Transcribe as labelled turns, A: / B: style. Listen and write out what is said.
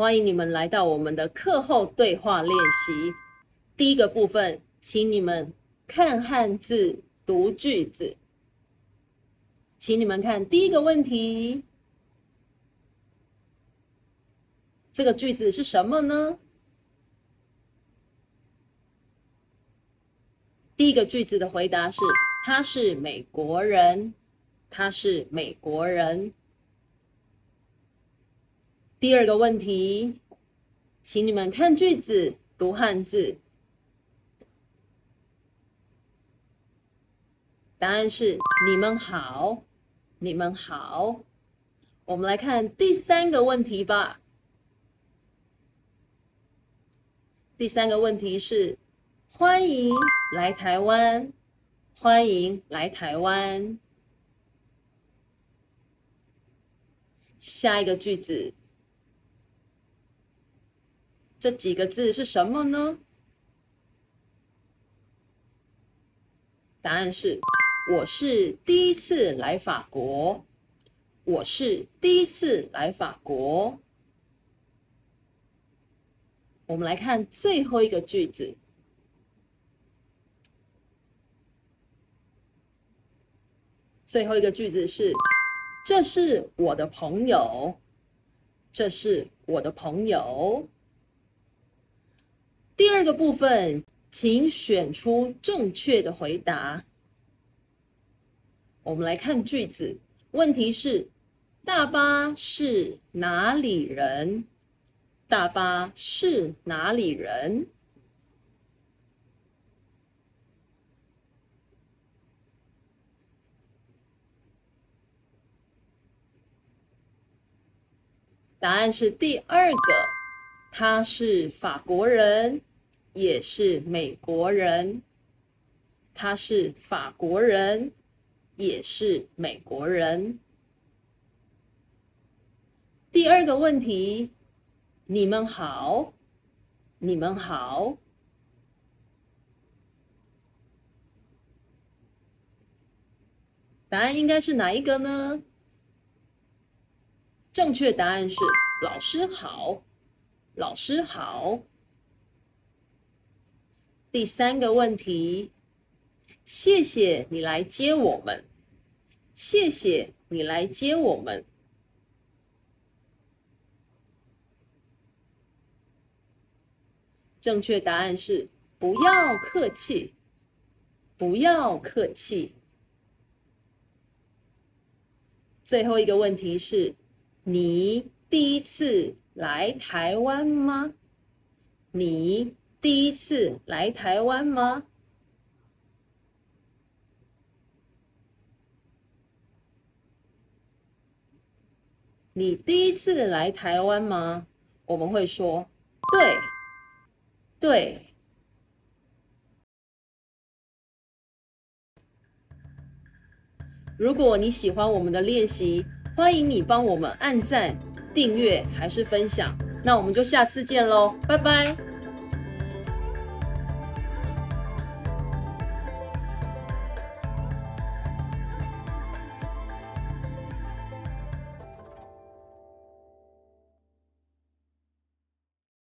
A: 欢迎你们来到我们的课后对话练习。第一个部分，请你们看汉字读句子。请你们看第一个问题，这个句子是什么呢？第一个句子的回答是：他是美国人，他是美国人。第二个问题，请你们看句子读汉字，答案是你们好，你们好。我们来看第三个问题吧。第三个问题是。欢迎来台湾，欢迎来台湾。下一个句子，这几个字是什么呢？答案是：我是第一次来法国，我是第一次来法国。我们来看最后一个句子。最后一个句子是：这是我的朋友，这是我的朋友。第二个部分，请选出正确的回答。我们来看句子，问题是：大巴是哪里人？大巴是哪里人？答案是第二个，他是法国人，也是美国人。他是法国人，也是美国人。第二个问题，你们好，你们好。答案应该是哪一个呢？正确答案是老师好，老师好。第三个问题，谢谢你来接我们，谢谢你来接我们。正确答案是不要客气，不要客气。最后一个问题是。你第一次来台湾吗？你第一次来台湾吗？你第一次来台湾吗？我们会说对，对。如果你喜欢我们的练习。欢迎你帮我们按赞、订阅还是分享，那我们就下次见喽，拜拜。